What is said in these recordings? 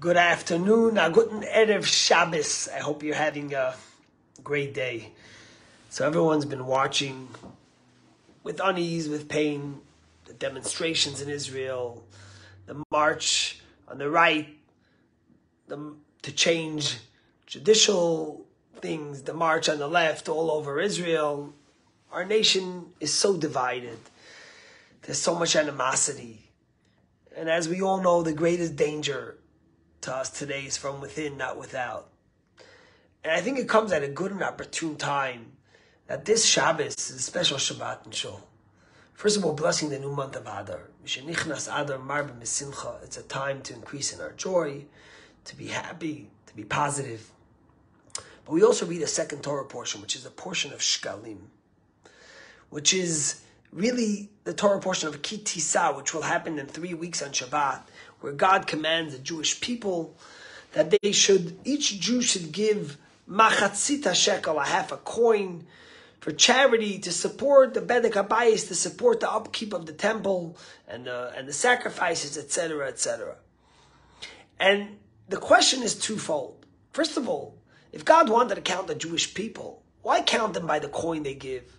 Good afternoon, a guten Erev Shabbos. I hope you're having a great day. So everyone's been watching with unease, with pain, the demonstrations in Israel, the march on the right, the, to change judicial things, the march on the left all over Israel. Our nation is so divided. There's so much animosity. And as we all know, the greatest danger to us today is from within, not without. And I think it comes at a good and opportune time that this Shabbos is a special Shabbat and Shul. First of all, blessing the new month of Adar. It's a time to increase in our joy, to be happy, to be positive. But we also read a second Torah portion, which is a portion of Shkalim, which is really the Torah portion of Ki Tisa, which will happen in three weeks on Shabbat, where God commands the Jewish people that they should, each Jew should give machatzit hashekel, a half a coin, for charity to support the Bedek Habayis, to support the upkeep of the temple and the, and the sacrifices, etc., etc. And the question is twofold. First of all, if God wanted to count the Jewish people, why count them by the coin they give?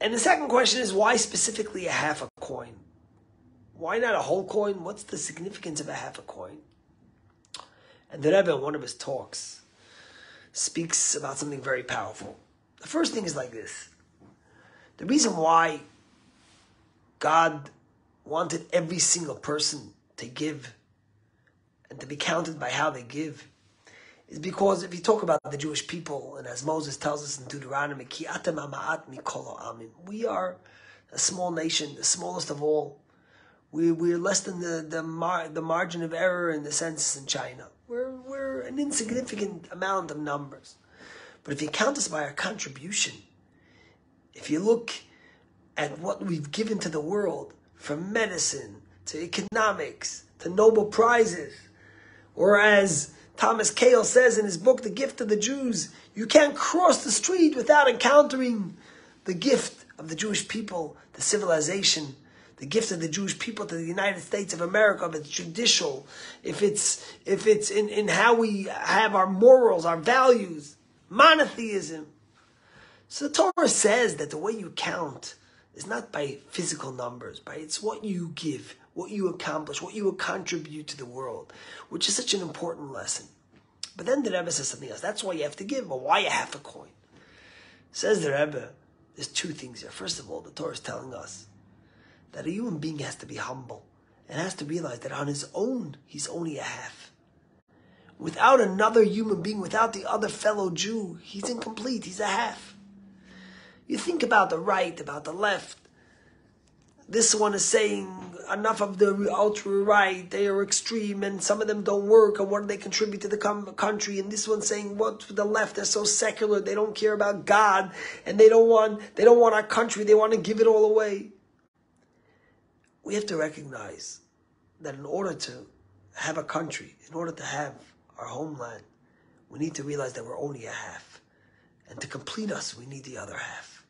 And the second question is why specifically a half a coin? Why not a whole coin? What's the significance of a half a coin? And the Rebbe, in one of his talks, speaks about something very powerful. The first thing is like this the reason why God wanted every single person to give and to be counted by how they give is because if you talk about the Jewish people, and as Moses tells us in Deuteronomy, we are a small nation, the smallest of all. We, we're less than the, the, mar, the margin of error in the census in China. We're, we're an insignificant amount of numbers. But if you count us by our contribution, if you look at what we've given to the world, from medicine to economics to Nobel Prizes, or as Thomas Cahill says in his book, The Gift of the Jews, you can't cross the street without encountering the gift of the Jewish people, the civilization, the gift of the Jewish people to the United States of America, if it's judicial, if it's if it's in, in how we have our morals, our values, monotheism. So the Torah says that the way you count is not by physical numbers, but it's what you give, what you accomplish, what you will contribute to the world, which is such an important lesson. But then the Rebbe says something else. That's why you have to give, but why a half a coin? Says the Rebbe, there's two things here. First of all, the Torah is telling us that a human being has to be humble and has to realize that on his own, he's only a half. Without another human being, without the other fellow Jew, he's incomplete, he's a half. You think about the right, about the left. This one is saying enough of the ultra right, they are extreme, and some of them don't work, and what do they contribute to the country? And this one's saying what the left, they're so secular, they don't care about God, and they don't want they don't want our country, they want to give it all away. We have to recognize that in order to have a country, in order to have our homeland, we need to realize that we're only a half. And to complete us, we need the other half.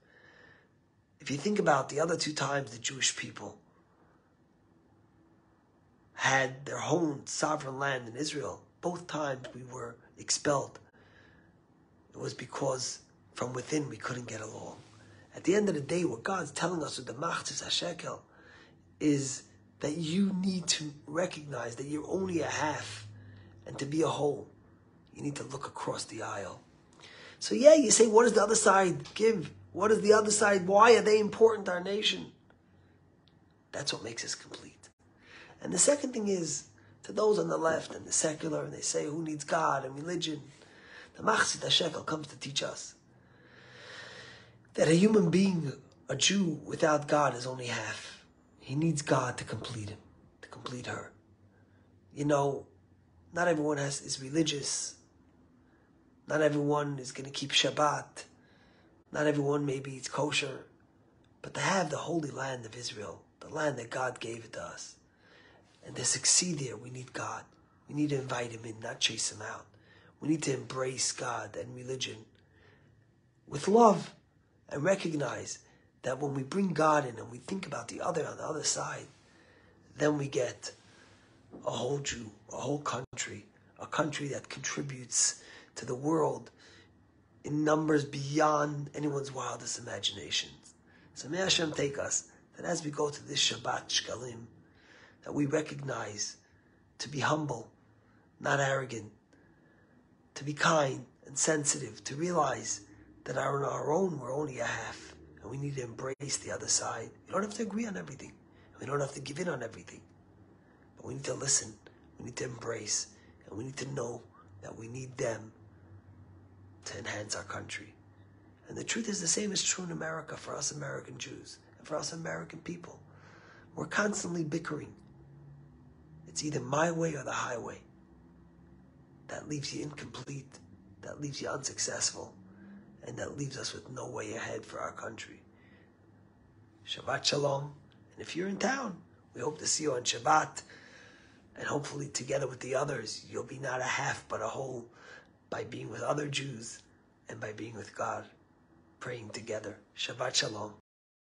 If you think about the other two times the Jewish people had their own sovereign land in Israel, both times we were expelled. It was because from within we couldn't get along. At the end of the day, what God's telling us with the Machzis HaShekel is that you need to recognize that you're only a half, and to be a whole, you need to look across the aisle. So yeah, you say, what does the other side give? What is the other side? Why are they important our nation? That's what makes us complete. And the second thing is, to those on the left and the secular, and they say, who needs God and religion? The Machzit HaShekel comes to teach us that a human being, a Jew without God, is only half. He needs God to complete him, to complete her. You know, not everyone has, is religious. Not everyone is going to keep Shabbat. Not everyone maybe eats kosher, but to have the holy land of Israel, the land that God gave it to us, and to succeed there, we need God. We need to invite Him in, not chase Him out. We need to embrace God and religion with love and recognize that when we bring God in and we think about the other on the other side, then we get a whole Jew, a whole country, a country that contributes to the world in numbers beyond anyone's wildest imaginations. So may Hashem take us that as we go to this Shabbat Shkalim, that we recognize to be humble, not arrogant, to be kind and sensitive, to realize that our own we're only a half, and we need to embrace the other side. We don't have to agree on everything. We don't have to give in on everything. But we need to listen. We need to embrace. And we need to know that we need them to enhance our country. And the truth is the same is true in America for us American Jews and for us American people. We're constantly bickering. It's either my way or the highway. That leaves you incomplete. That leaves you unsuccessful. And that leaves us with no way ahead for our country. Shabbat Shalom. And if you're in town, we hope to see you on Shabbat. And hopefully, together with the others, you'll be not a half but a whole by being with other Jews and by being with God, praying together. Shabbat Shalom.